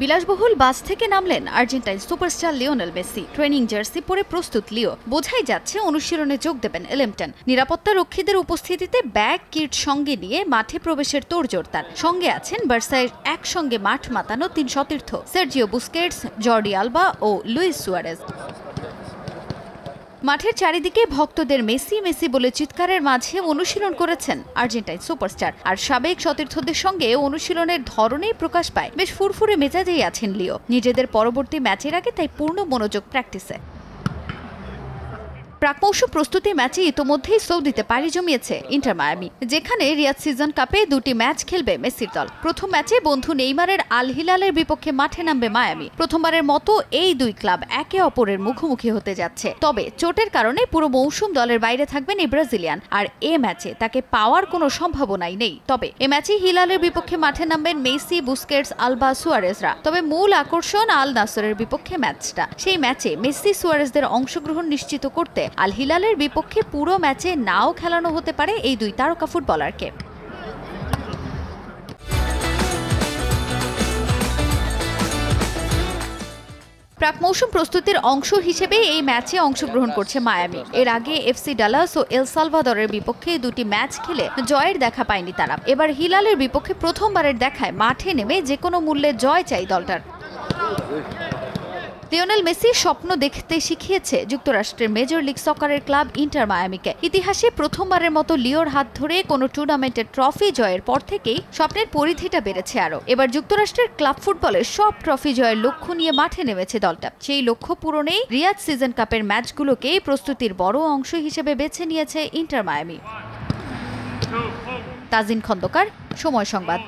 বিলাসবহুল বাস থেকে নামলেন Argentine superstar Lionel Messi. Training jersey পরে প্রস্তুত লিও। বোঝাই যাচ্ছে অনুশীলনে যোগ দেবেন এলেমটন। নিরাপত্তা রক্ষীদের উপস্থিতিতে ব্যাগ, কিট সঙ্গে নিয়ে মাঠে প্রবেশের তোড়জোড় তার। সঙ্গে আছেন বার্সাইয়ের একসঙ্গে মাঠ মাতানো তিন সতীর্থ। সার্জিও বুস্কেটস, জর্ডি আলবা ও লুইস সুয়ারেজ। মাঠের চারিদিকে ভক্তদের মেসি মেসি বলে চিৎকারের মাঝে অনুশীলন করেছেন আর্জেন্টাইন সুপারস্টার। আর সাবেক সতীর্থদের সঙ্গে অনুশীলনের ধরনেই প্রকাশ পায়। বেশ ফুরফুরে মেজাজেই আছেন লিও। নিজেদের পরবর্তী ম্যাচের আগে তাই পূর্ণ মনোযোগ প্র্যাকটিসে প্রাক মৌসুম প্রস্তুতি ম্যাচে ইতোমধ্যেই সৌদিতে পাড়ি জমিয়েছে ইন্টার মায়ামি, যেখানে রিয়াদ সিজন কাপে দুটি ম্যাচ খেলবে মেসির দল। প্রথম ম্যাচে বন্ধু নেইমারের আল হিলালের বিপক্ষে মাঠে নামবে মায়ামি। প্রথমবারের মতো এই দুই ক্লাব একে অপরের মুখোমুখি হতে যাচ্ছে। তবে চোটের কারণে পুরো মৌসুম দলের বাইরে থাকবেন এই ব্রাজিলিয়ান, আর এ ম্যাচে তাকে পাওয়ার কোনো সম্ভাবনাই নেই। তবে এ ম্যাচে হিলালের বিপক্ষে মাঠে নামবেন মেসি, বুস্কেটস, আলবা, সুয়ারেজরা। তবে মূল আকর্ষণ আল নাসরের বিপক্ষে ম্যাচটা। সেই ম্যাচে মেসি, সুয়ারেজদের অংশগ্রহণ নিশ্চিত করতে আল হিলালের বিপক্ষে পুরো ম্যাচে নাও খেলানো হতে পারে এই দুই তারকা ফুটবলারকে। প্রাক মৌসুম প্রস্তুতির অংশ হিসেবে এই ম্যাচে অংশগ্রহণ করছে মায়ামি। এর আগে এফসি ডালাস ও এল সালভাদরের বিপক্ষে দুটি ম্যাচ খেলে জয়ের দেখা পায়নি তারা। এবার হিলালের বিপক্ষে প্রথমবারের দেখায় মাঠে নেমে যে কোনো মূল্যে জয় চাই দলটার। লিওনেল মেসি স্বপ্ন দেখতে শিখিয়েছে যুক্তরাষ্ট্রের মেজর লিগ সকারের ক্লাব ইন্টার মায়ামিকে। ইতিহাসে প্রথমবারের মতো লিওর হাত ধরে কোনো টুর্নামেন্টের ট্রফি জয়ের পর থেকেই স্বপ্নের পরিধিটা বেড়েছে আরও। এবার যুক্তরাষ্ট্রের ক্লাব ফুটবলের সব ট্রফি জয়ের লক্ষ্য নিয়ে মাঠে নেমেছে দলটা। সেই লক্ষ্য পূরণেই রিয়াদ সিজন কাপের ম্যাচগুলোকেই প্রস্তুতির বড় অংশ হিসেবে বেছে নিয়েছে ইন্টার মায়ামি। তাজিন খন্দকার, সময় সংবাদ।